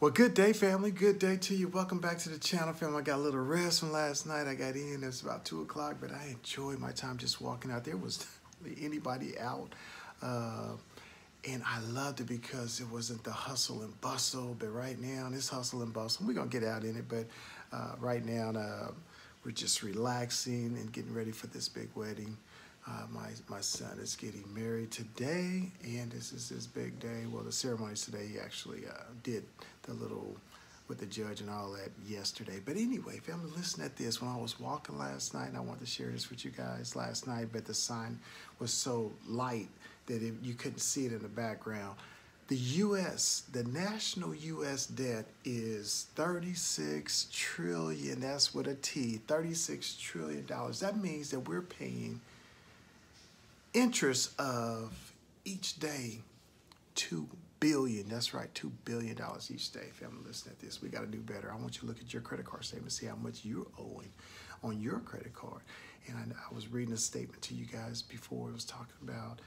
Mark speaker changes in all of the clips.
Speaker 1: Well, good day, family. Good day to you. Welcome back to the channel, family. I got a little rest from last night. I got in. It was about 2 o'clock, but I enjoyed my time just walking out. There was anybody out. Uh, and I loved it because it wasn't the hustle and bustle. But right now, this hustle and bustle, we're going to get out in it. But uh, right now, uh, we're just relaxing and getting ready for this big wedding. Uh, my, my son is getting married today, and this is his big day. Well, the ceremony's today. He actually uh, did the little with the judge and all that yesterday. But anyway, family, listen at this. When I was walking last night, and I wanted to share this with you guys last night, but the sign was so light that it, you couldn't see it in the background. The U.S., the national U.S. debt is 36 trillion. That's with a T. 36 trillion dollars. That means that we're paying interest of each day two billion. That's right, two billion dollars each day. Family, listen at this. We got to do better. I want you to look at your credit card statement, see how much you're owing on your credit card. And I, I was reading a statement to you guys before. It was talking about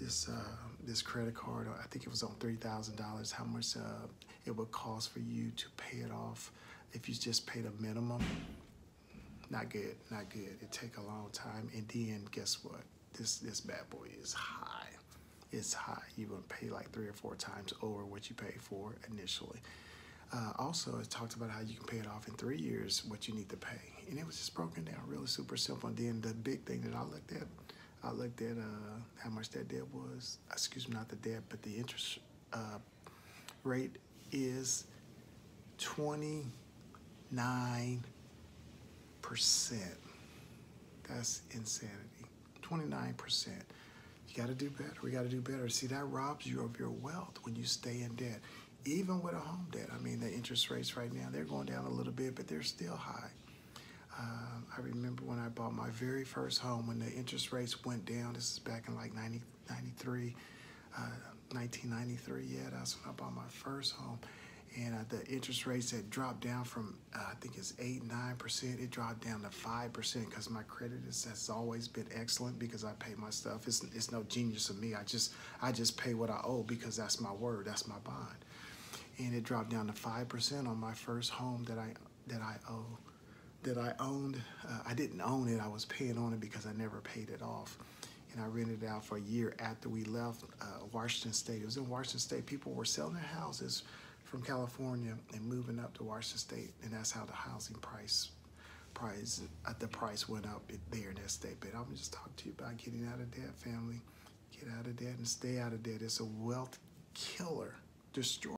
Speaker 1: this uh, this credit card. I think it was on three thousand dollars. How much uh, it would cost for you to pay it off if you just paid a minimum. Not good. Not good. It take a long time. And then guess what? This this bad boy is high. It's high. You're gonna pay like three or four times over what you paid for initially. Uh, also, it talked about how you can pay it off in three years, what you need to pay, and it was just broken down really super simple. And then the big thing that I looked at, I looked at uh, how much that debt was. Excuse me, not the debt, but the interest uh, rate is twenty nine percent. That's insanity. 29%. You got to do better. We got to do better. See, that robs you of your wealth when you stay in debt. Even with a home debt, I mean, the interest rates right now, they're going down a little bit, but they're still high. Um, I remember when I bought my very first home, when the interest rates went down, this is back in like 90, 93, uh, 1993, yeah, that's when I bought my first home and uh, the interest rates had dropped down from uh, I think it's eight nine percent. It dropped down to five percent because my credit is, has always been excellent because I pay my stuff. It's it's no genius of me. I just I just pay what I owe because that's my word. That's my bond. And it dropped down to five percent on my first home that I that I owe that I owned. Uh, I didn't own it. I was paying on it because I never paid it off. And I rented it out for a year after we left uh, Washington State. It was in Washington State. People were selling their houses from California and moving up to Washington State, and that's how the housing price price uh, the price went up there in that state. But I'm just talking to you about getting out of debt, family. Get out of debt and stay out of debt. It's a wealth killer, destroy.